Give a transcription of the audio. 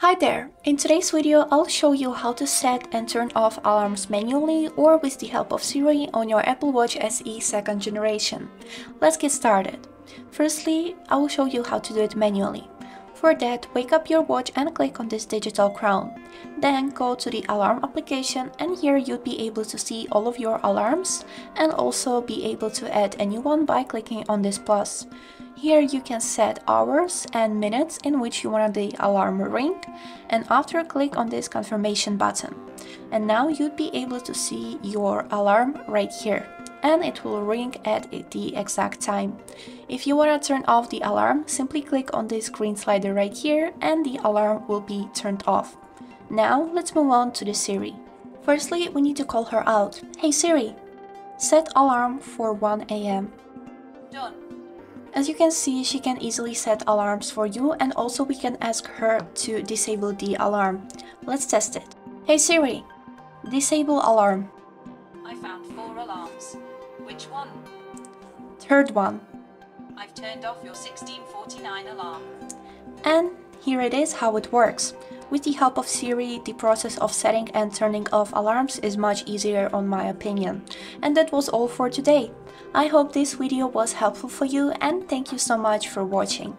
Hi there! In today's video, I'll show you how to set and turn off alarms manually or with the help of Siri on your Apple Watch SE second generation. Let's get started. Firstly, I will show you how to do it manually. For that, wake up your watch and click on this digital crown. Then go to the alarm application and here you'd be able to see all of your alarms and also be able to add a new one by clicking on this plus. Here you can set hours and minutes in which you want the alarm ring and after click on this confirmation button. And now you'd be able to see your alarm right here and it will ring at the exact time. If you want to turn off the alarm, simply click on this green slider right here and the alarm will be turned off. Now let's move on to the Siri. Firstly, we need to call her out. Hey Siri, set alarm for 1 am. Done. As you can see, she can easily set alarms for you and also we can ask her to disable the alarm. Let's test it. Hey Siri, disable alarm. I found alarms. Which one? Third one. I've turned off your 1649 alarm. And here it is how it works. With the help of Siri, the process of setting and turning off alarms is much easier on my opinion. And that was all for today. I hope this video was helpful for you and thank you so much for watching.